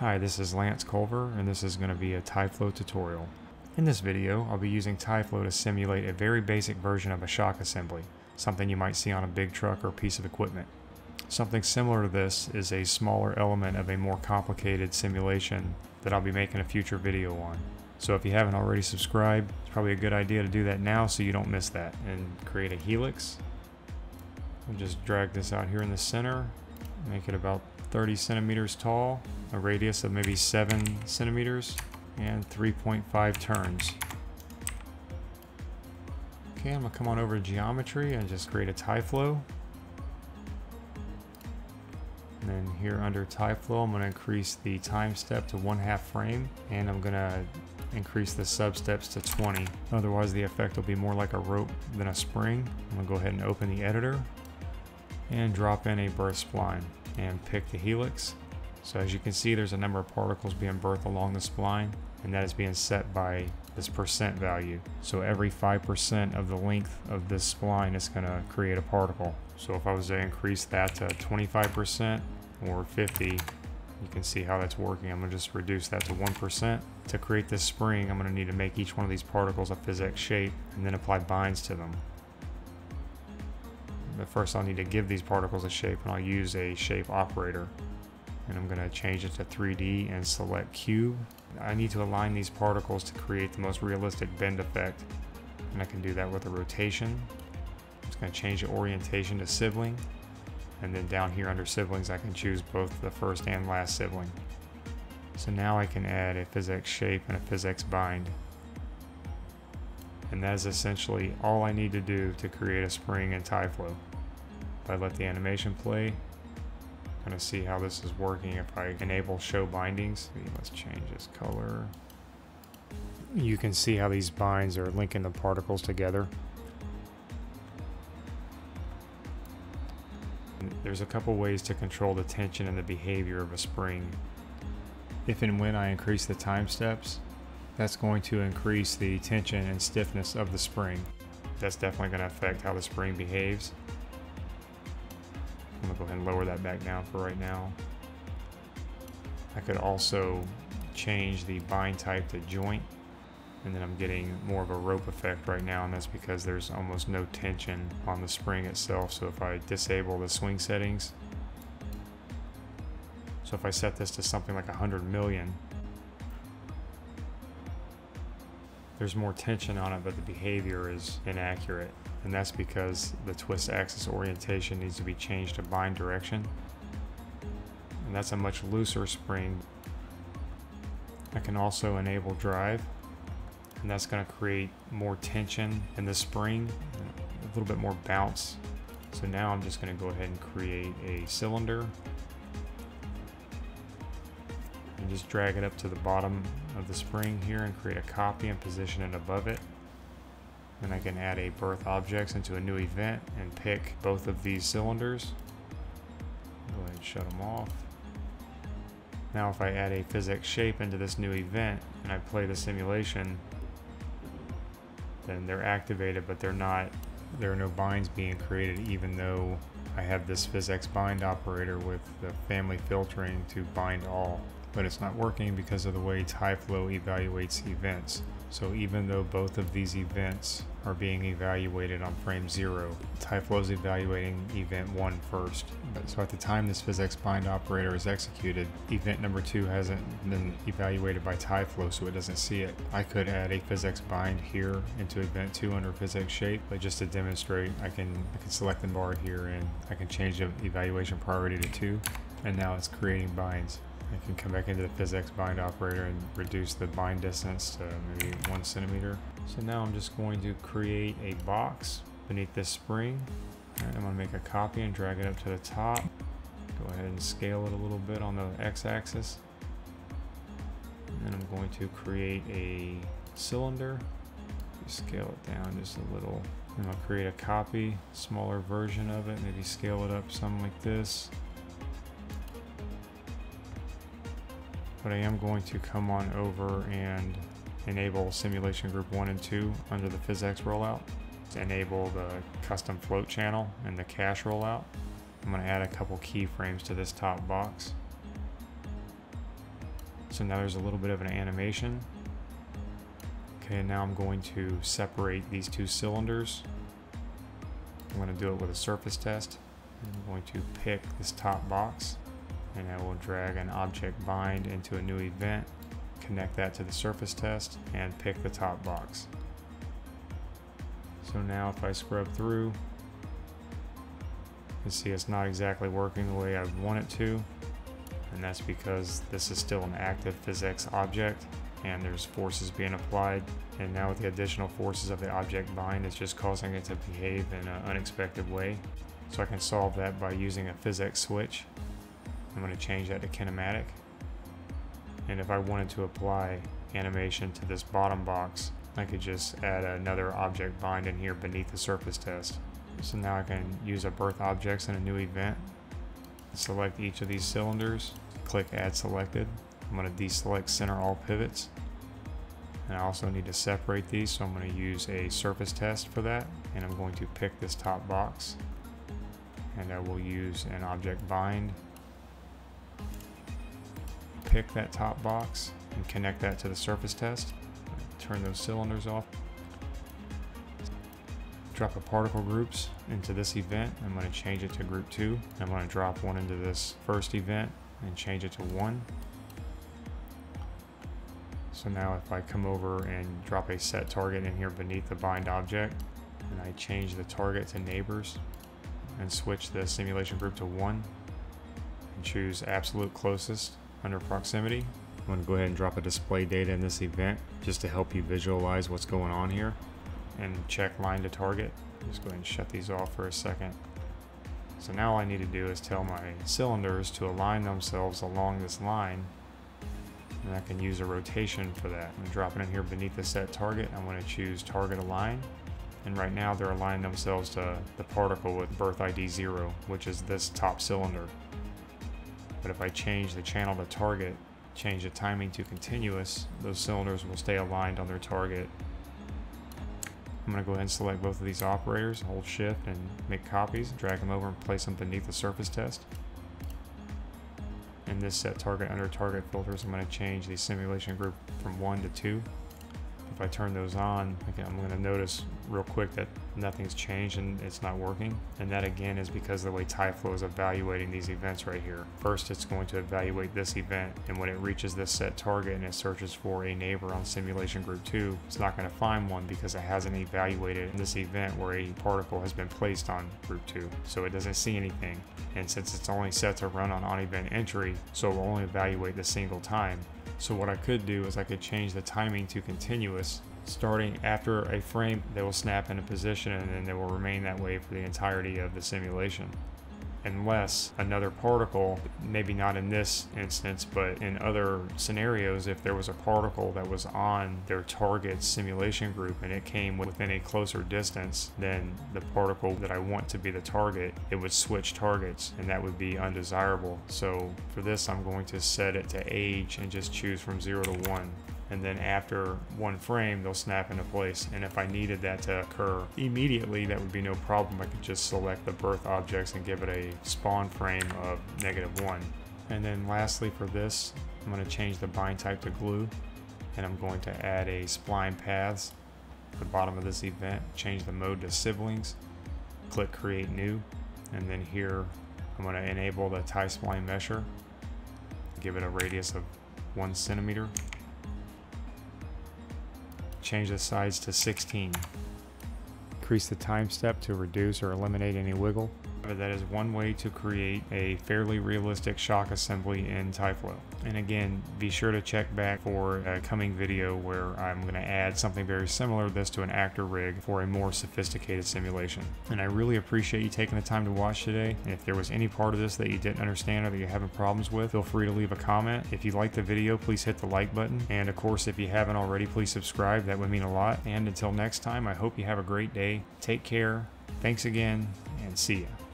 Hi, this is Lance Culver and this is going to be a Tyflow tutorial. In this video, I'll be using Tyflow to simulate a very basic version of a shock assembly, something you might see on a big truck or piece of equipment. Something similar to this is a smaller element of a more complicated simulation that I'll be making a future video on. So if you haven't already subscribed, it's probably a good idea to do that now so you don't miss that. And create a helix. We'll just drag this out here in the center, make it about 30 centimeters tall, a radius of maybe 7 centimeters, and 3.5 turns. Okay, I'm to come on over to geometry and just create a Tyflow. And then here under Tyflow, I'm to increase the time step to one half frame, and I'm to increase the sub steps to 20. Otherwise the effect will be more like a rope than a spring. I'm to go ahead and open the editor and drop in a birth spline and pick the helix. So as you can see, there's a number of particles being birthed along the spline, and that is being set by this percent value. So every 5% of the length of this spline is going to create a particle. So if I was to increase that to 25% or 50, you can see how that's working. I'm to just reduce that to 1%. To create this spring, I'm going to need to make each one of these particles a PhysX shape and then apply binds to them. But first I'll need to give these particles a shape and I'll use a shape operator. And I'm going to change it to 3D and select cube. I need to align these particles to create the most realistic bend effect. And I can do that with a rotation. I'm just going to change the orientation to sibling. And then down here under siblings I can choose both the first and last sibling. So now I can add a PhysX shape and a PhysX bind and that is essentially all I need to do to create a spring in Tyflow. If I let the animation play, kind of see how this is working if I enable show bindings. Let's change this color. You can see how these binds are linking the particles together. There's a couple ways to control the tension and the behavior of a spring. If and when I increase the time steps, that's going to increase the tension and stiffness of the spring. That's definitely going to affect how the spring behaves. I'm going to go ahead and lower that back down for right now. I could also change the bind type to joint and then I'm getting more of a rope effect right now and that's because there's almost no tension on the spring itself so if I disable the swing settings so if I set this to something like 100 million there's more tension on it, but the behavior is inaccurate. And that's because the twist axis orientation needs to be changed to bind direction. And that's a much looser spring. I can also enable drive, and that's going to create more tension in the spring, a little bit more bounce. So now I'm just going to go ahead and create a cylinder just drag it up to the bottom of the spring here and create a copy and position it above it. Then I can add a birth objects into a new event and pick both of these cylinders. Go ahead and shut them off. Now if I add a PhysX shape into this new event and I play the simulation, then they're activated but they're not, there are no binds being created even though I have this PhysX bind operator with the family filtering to bind all but it's not working because of the way Tyflow evaluates events. So even though both of these events are being evaluated on frame 0, Tyflow is evaluating event one first. So at the time this PhysX bind operator is executed, event number 2 hasn't been evaluated by Tyflow so it doesn't see it. I could add a PhysX bind here into event 2 under PhysX shape, but just to demonstrate I can, I can select the bar here and I can change the evaluation priority to 2 and now it's creating binds. I can come back into the PhysX bind operator and reduce the bind distance to maybe one centimeter. So now I'm just going to create a box beneath this spring. I'm going to make a copy and drag it up to the top. Go ahead and scale it a little bit on the x-axis. And then I'm going to create a cylinder. Scale it down just a little. And I'll create a copy, smaller version of it, maybe scale it up something like this. But I am going to come on over and enable simulation group 1 and 2 under the PhysX rollout to enable the custom float channel and the cache rollout. I'm going to add a couple keyframes to this top box. So now there's a little bit of an animation. Okay, now I'm going to separate these two cylinders. I'm going to do it with a surface test. I'm going to pick this top box and I will drag an object bind into a new event, connect that to the surface test, and pick the top box. So now if I scrub through, you see it's not exactly working the way I want it to, and that's because this is still an active physics object and there's forces being applied and now with the additional forces of the object bind it's just causing it to behave in an unexpected way so I can solve that by using a PhysX switch I'm going to change that to kinematic. And if I wanted to apply animation to this bottom box I could just add another object bind in here beneath the surface test. So now I can use a birth objects in a new event. Select each of these cylinders click add selected. I'm going to deselect center all pivots. And I also need to separate these so I'm going to use a surface test for that. And I'm going to pick this top box. And I will use an object bind pick that top box and connect that to the surface test. Turn those cylinders off. Drop the particle groups into this event. I'm going to change it to group 2 I'm going to drop one into this first event and change it to 1 so now if I come over and drop a set target in here beneath the bind object, and I change the target to neighbors, and switch the simulation group to 1, and choose absolute closest under proximity, I'm going to go ahead and drop a display data in this event just to help you visualize what's going on here and check line to target. Just go ahead and shut these off for a second. So now all I need to do is tell my cylinders to align themselves along this line and I can use a rotation for that. I'm dropping in here beneath the set target. I'm going to choose target align. And right now they're aligning themselves to the particle with birth ID 0, which is this top cylinder. But if I change the channel to target, change the timing to continuous, those cylinders will stay aligned on their target. I'm going to go ahead and select both of these operators, hold shift and make copies, drag them over and place them beneath the surface test in this set target under target filters, I'm going to change the simulation group from 1 to 2 if I turn those on, again, I'm going to notice real quick that nothing's changed and it's not working. And that again is because the way TyFlow is evaluating these events right here. First, it's going to evaluate this event, and when it reaches this set target and it searches for a neighbor on simulation group 2, it's not going to find one because it hasn't evaluated this event where a particle has been placed on group 2. So it doesn't see anything. And since it's only set to run on on event entry, so it will only evaluate the single time, so what I could do is I could change the timing to continuous starting after a frame they will snap into position and then they will remain that way for the entirety of the simulation unless another particle, maybe not in this instance, but in other scenarios, if there was a particle that was on their target simulation group and it came within a closer distance than the particle that I want to be the target, it would switch targets and that would be undesirable. So for this, I'm going to set it to age and just choose from 0 to 1 and then after one frame they'll snap into place. And if I needed that to occur immediately that would be no problem. I could just select the birth objects and give it a spawn frame of negative one. And then lastly for this I'm going to change the bind type to glue and I'm going to add a spline paths at the bottom of this event change the mode to siblings click create new and then here I'm going to enable the tySplineMesher give it a radius of one centimeter change the size to 16. Increase the time step to reduce or eliminate any wiggle. That is one way to create a fairly realistic shock assembly in TyFlow. And again, be sure to check back for a coming video where I'm going to add something very similar to this to an actor rig for a more sophisticated simulation. And I really appreciate you taking the time to watch today. If there was any part of this that you didn't understand or that you're having problems with, feel free to leave a comment. If you liked the video, please hit the like button. And of course, if you haven't already, please subscribe. That would mean a lot. And until next time, I hope you have a great day. Take care. Thanks again and see ya.